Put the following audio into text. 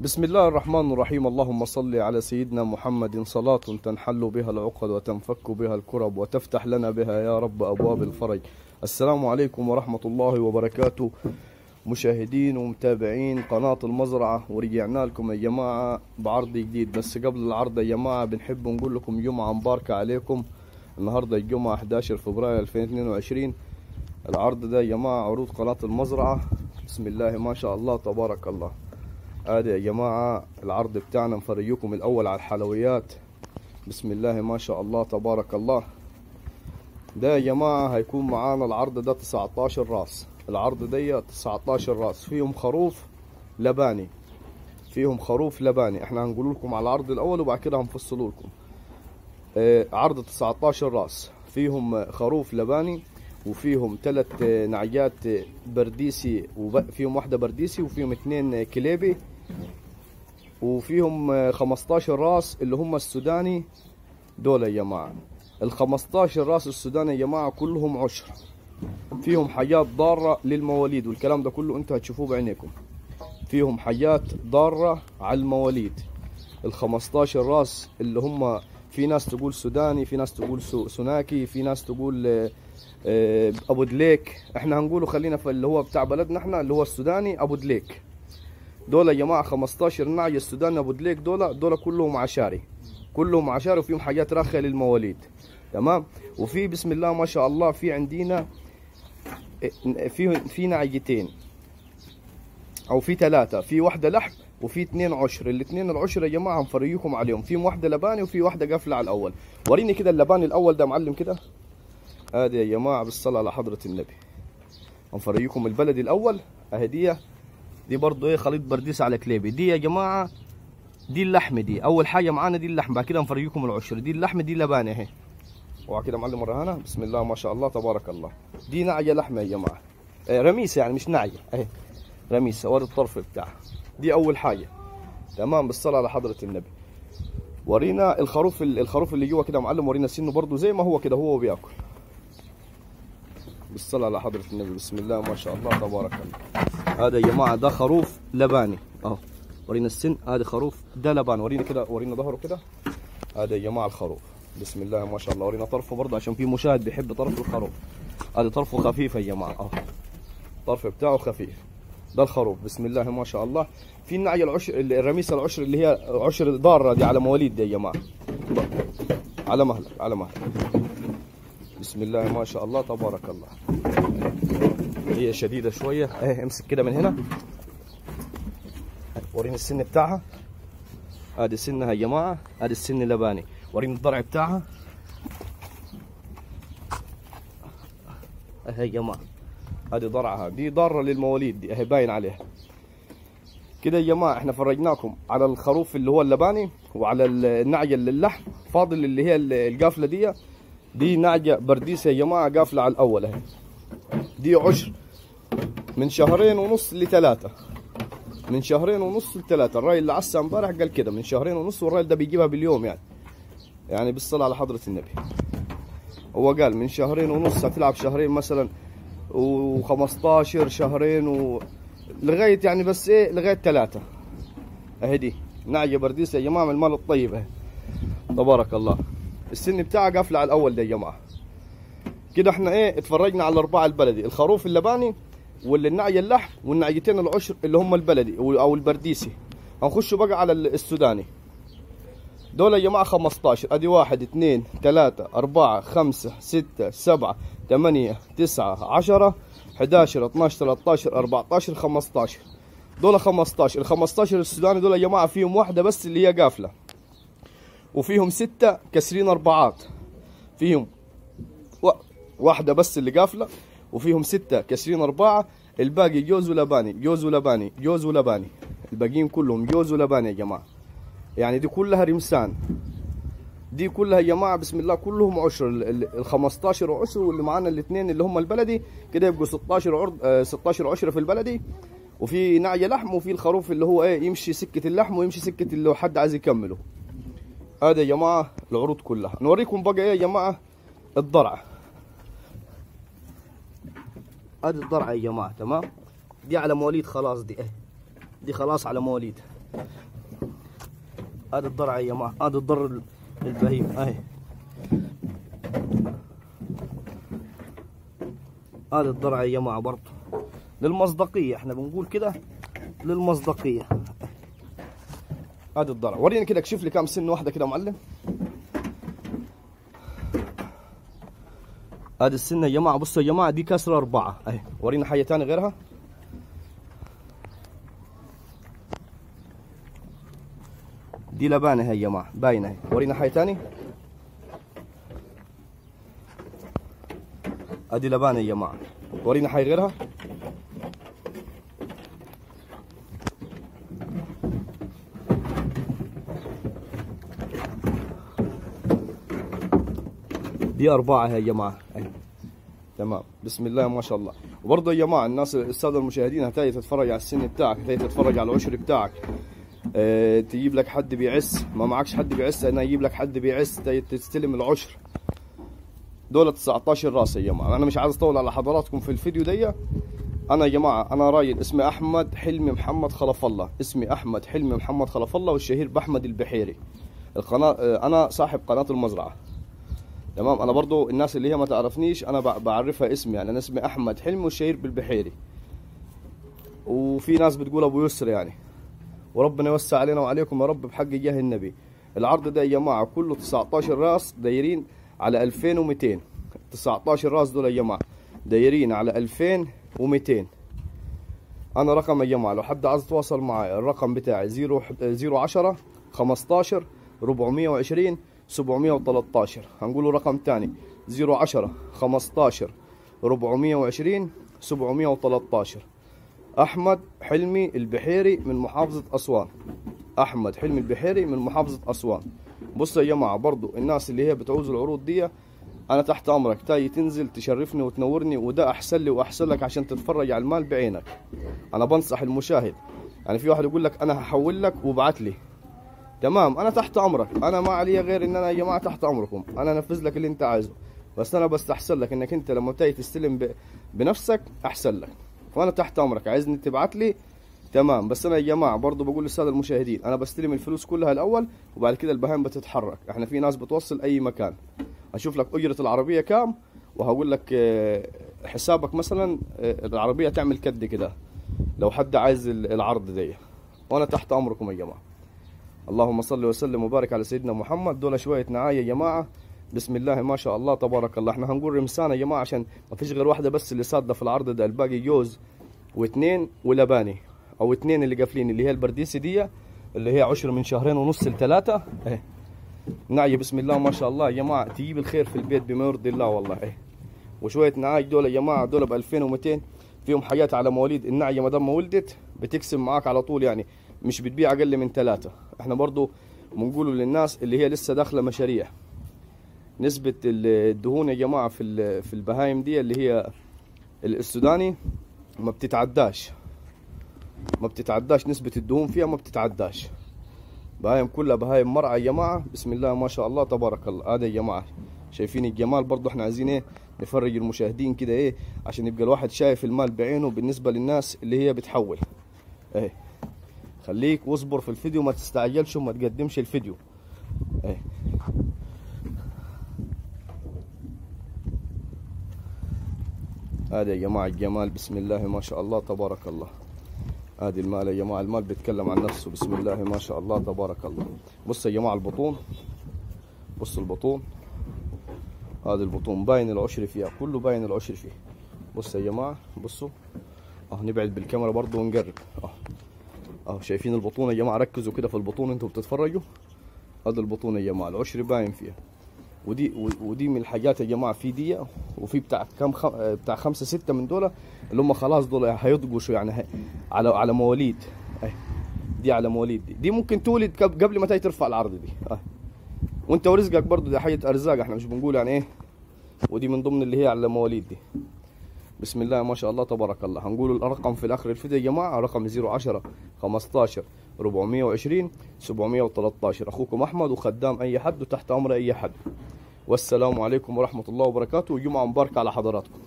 بسم الله الرحمن الرحيم اللهم صل على سيدنا محمد صلاة تنحل بها العقد وتنفك بها الكرب وتفتح لنا بها يا رب أبواب الفرج السلام عليكم ورحمة الله وبركاته مشاهدين ومتابعين قناة المزرعة ورجعنا لكم يا جماعة بعرض جديد بس قبل العرض يا جماعة بنحب نقول لكم جمعة مباركة عليكم النهاردة الجمعة 11 فبراير 2022 العرض ده يا جماعة عروض قناة المزرعة بسم الله ما شاء الله تبارك الله ادي يا جماعة العرض بتاعنا نفرجيكم الأول على الحلويات. بسم الله ما شاء الله تبارك الله. ده يا جماعة هيكون معانا العرض ده 19 راس. العرض ده 19 راس. فيهم خروف لباني. فيهم خروف لباني. إحنا هنقول لكم على العرض الأول وبعد كده هنفصلوا لكم. آه عرض 19 راس. فيهم خروف لباني وفيهم ثلاث نعجات برديسي وفيهم واحدة برديسي وفيهم اثنين كليبي. وفيهم 15 راس اللي هم السوداني دول يا جماعة. ال 15 راس السوداني يا جماعة كلهم عشر فيهم حاجات ضارة للمواليد والكلام ده كله أنتوا هتشوفوه بعينيكم. فيهم حاجات ضارة على المواليد. ال 15 راس اللي هم في ناس تقول سوداني في ناس تقول سوناكي في ناس تقول أبو دليك. إحنا هنقوله خلينا في اللي هو بتاع بلدنا إحنا اللي هو السوداني أبو دليك. دول يا جماعة 15 نعجه السوداني أبو دليك دول دول كلهم عشاري. كلهم عشاري وفيهم حاجات راخية للمواليد. تمام؟ وفي بسم الله ما شاء الله في عندنا في في نعجتين أو في ثلاثة في واحدة لحم وفي اثنين عشر. الاثنين العشر يا جماعة هنفرجيكم عليهم. في واحدة لباني وفي واحدة قافلة على الأول. وريني كده اللباني الأول ده معلم كده. ادي يا جماعة بالصلاة على حضرة النبي. هنفرجيكم البلدي الأول اهي دي برضه إيه خليط برديس على كليبي. دي يا جماعة دي اللحم دي. أول حاجة معانا دي اللحم بعد كده هنفرجيكم العشر دي اللحم دي لبانة أهي. وبعد كده معلم رهانه بسم الله ما شاء الله تبارك الله. دي نعجه لحمة يا جماعة. آه رميسة يعني مش نعجه اهي رميسة ورا الطرف بتاعها. دي أول حاجة. تمام بالصلاة على حضرة النبي. ورينا الخروف الخروف اللي جوه كده معلم ورينا سنه برضه زي ما هو كده هو بياكل بالصلاة على حضرة النبي. بسم الله ما شاء الله تبارك الله. هذا يا جماعة ده خروف لباني. أهو ورينا السن. هذا خروف ده لبان. ورينا كده ورينا ظهره كده. هذا يا جماعة الخروف. بسم الله ما شاء الله. ورينا طرفه برضه عشان في مشاهد بيحب طرف الخروف. هذا طرفه خفيف يا جماعة. أهو الطرف بتاعه خفيف. ده الخروف. بسم الله ما شاء الله. في النعية العشر الرميسة العشر اللي هي عشر ضارة دي على مواليد دي يا جماعة. على مهلك على مهلك. بسم الله ما شاء الله. تبارك الله. هي شديدة شوية. اهي امسك كده من هنا. وريني السن بتاعها. ادي سنها يا جماعة ادي السن اللباني. وريني الضرع بتاعها. اهي يا جماعة ادي ضرعها. دي ضارة للمواليد دي اهي باين عليها. كده يا جماعة إحنا فرجناكم على الخروف اللي هو اللباني وعلى النعجة اللحم. فاضل اللي هي القافلة دي. دي نعجة برديسة يا جماعة قافلة على الأول اهي. دي عشر. من شهرين ونص لثلاثة. من شهرين ونص لثلاثة. الراجل اللي عسى امبارح قال كده. من شهرين ونص والراجل ده بيجيبها باليوم يعني. يعني بالصلاة على حضرة النبي. هو قال من شهرين ونص هتلعب شهرين مثلا و15 شهرين و لغاية يعني بس إيه؟ لغاية ثلاثة. أهي دي. نعجة برديسة يا جماعة من المال الطيب تبارك الله. السن بتاعها قافله على الأول ده يا جماعة. كده إحنا إيه اتفرجنا على الاربعه البلدي الخروف اللباني واللي النعي اللحم والنعيتين العشر اللي هم البلدي أو البرديسي. هنخش بقى على السوداني. دول يا جماعة 15 أدي واحد اثنين ثلاثة أربعة خمسة ستة سبعة ثمانية تسعة عشرة 11 12 13 14 15 دول 15 ال 15 السوداني دول يا جماعة فيهم واحدة بس اللي هي قافلة. وفيهم ستة كسرين أربعات. فيهم واحدة بس اللي قافلة وفيهم ستة كسرين أربعة الباقي جوز ولباني جوز ولباني جوز ولباني الباقيين كلهم جوز ولباني يا جماعة؟ يعني دي كلها رمسان. دي كلها يا جماعة بسم الله كلهم عشر ال 15 عشر واللي معانا الاثنين اللي هم البلدي. كده يبقوا 16 عرض 16 عشرة في البلدي. وفي نعية لحم وفي الخروف اللي هو إيه يمشي سكة اللحم ويمشي سكة اللي حد عايز يكمله. هذا يا جماعة العروض كلها. نوريكم بقى إيه يا جماعة الضرع. هذه الضرعة يا جماعة تمام؟ دي على مواليد خلاص دي إيه؟ دي خلاص على مواليد. هذا الضرع يا جماعة هذا الضر البهيم اهي هذا الضرع يا جماعة برضه. للمصداقية إحنا بنقول كده للمصداقية. هذا الضرع وريني كده اكشف لي كام سن واحدة كده معلم. هذه السنة يا جماعة بصوا يا جماعة دي كسره اربعه أهي ورينا حاجة ثانية غيرها. دي لبانة هي يا جماعة باينة اهي ورينا حاجة ثانية ادي لبانة يا جماعة ورينا حاجة غيرها. دي أربعة يا جماعة. أهي. تمام. بسم الله ما شاء الله. وبرضه يا جماعة الناس السادة المشاهدين هتيجي تتفرج على السن بتاعك هتيجي تتفرج على العشر بتاعك. آه تجيب لك حد بيعس. ما معكش حد بيعس أنا أجيب لك حد بيعس تستلم العشر. دول 19 راس يا جماعة. أنا مش عايز أطول على حضراتكم في الفيديو دي. أنا يا جماعة أنا راجل اسمي أحمد حلمي محمد خلف الله. اسمي أحمد حلمي محمد خلف الله والشهير بأحمد البحيري. القناة آه، أنا صاحب قناة المزرعة. تمام؟ أنا برضو الناس اللي هي ما تعرفنيش أنا بع- بعرفها اسمي يعني. أنا اسمي أحمد حلمي والشهير بالبحيري. وفي ناس بتقول أبو يسر يعني. وربنا يوسع علينا وعليكم يا رب بحق جاه النبي. العرض ده يا جماعة كله 19 راس دايرين على 2200 19 راس دول يا جماعة دايرين على 2200 أنا رقم يا جماعة لو حد عايز يتواصل معي الرقم بتاعي 0 010 15 420 713 هنقوله رقم تاني 010 15 420 713 أحمد حلمي البحيري من محافظة أسوان. أحمد حلمي البحيري من محافظة أسوان. بصوا يا جماعة برضو الناس اللي هي بتعوز العروض دي أنا تحت أمرك. تاي تنزل تشرفني وتنورني وده أحسن لي وأحسن لك عشان تتفرج على المال بعينك. أنا بنصح المشاهد. يعني في واحد يقول لك أنا هحول لك وابعت لي. تمام أنا تحت أمرك. أنا ما علي غير إن أنا يا جماعة تحت أمركم. أنا أنفذ لك اللي أنت عايزه. بس أنا بستحسن لك إنك أنت لما تيجي تستلم ب... بنفسك أحسن لك. وأنا تحت أمرك. عايزني تبعت لي؟ تمام. بس أنا يا جماعة برضه بقول للسادة المشاهدين أنا بستلم الفلوس كلها الأول وبعد كده البهائم بتتحرك. إحنا في ناس بتوصل أي مكان. أشوف لك أجرة العربية كام وهقول لك آه، حسابك مثلا آه، العربية تعمل كد كده. لو حد عايز ال- العرض دي. وأنا تحت أمركم يا جماعة. اللهم صل وسلم وبارك على سيدنا محمد. دول شوية نعاية يا جماعة. بسم الله ما شاء الله تبارك الله. إحنا هنقول رمسانة يا جماعة عشان ما فيش غير واحدة بس اللي صادة في العرض ده الباقي جوز واثنين ولباني. أو اثنين اللي قافلين اللي هي البرديسي دي اللي هي عشر من شهرين ونص لثلاثه اهي نعي بسم الله ما شاء الله يا جماعة. تجيب الخير في البيت بما يرضي الله والله. اهي وشوية نعاي دول يا جماعة دول ب 2200 فيهم حاجات على مواليد النعيه ما دام ما ولدت بتقسم معاك على طول يعني. مش بتبيع أقل من ثلاثة إحنا برضو بنقوله للناس اللي هي لسه داخلة مشاريع. نسبة الدهون يا جماعة في في البهايم دي اللي هي السوداني ما بتتعداش. ما بتتعداش نسبة الدهون فيها ما بتتعداش. بهايم كلها بهايم مرعى يا جماعة. بسم الله ما شاء الله تبارك الله. هذا يا جماعة شايفين الجمال برضو. إحنا عايزين إيه؟ نفرج المشاهدين كده إيه؟ عشان يبقى الواحد شايف المال بعينه بالنسبة للناس اللي هي بتحول. إيه. خليك واصبر في الفيديو ما تستعجلش وما تقدمش الفيديو. إيه. هذا يا جماعة الجمال بسم الله ما شاء الله تبارك الله. هذه المال يا جماعة المال بيتكلم عن نفسه بسم الله ما شاء الله تبارك الله. بص يا جماعة البطون بص البطون. هذه البطون باين العشر فيها كله باين العشر فيه. بص يا جماعة بصوا. آه نبعد بالكاميرا برضو ونقرب. آه. آه شايفين البطون يا جماعة ركزوا كده في البطون أنتوا بتتفرجوا؟ هذا البطون يا جماعة العشر باين فيها. ودي ودي من الحاجات يا جماعة في دي وفي بتاع كم خم... بتاع خمسة ستة من دول اللي هم خلاص دول شو يعني هي... على على مواليد. اهي دي على مواليد دي, دي ممكن تولد قب- قبل ما ترفع العرض دي. آه. وانت ورزقك برضه دي حاجة أرزاق إحنا مش بنقول يعني إيه. ودي من ضمن اللي هي على مواليد دي. بسم الله ما شاء الله تبارك الله. هنقول الرقم في الآخر الفيديو يا جماعة. رقم 010 15 420 713 أخوكم أحمد وخدام أي حد وتحت أمر أي حد. والسلام عليكم ورحمة الله وبركاته. وجمعه مباركة على حضراتكم.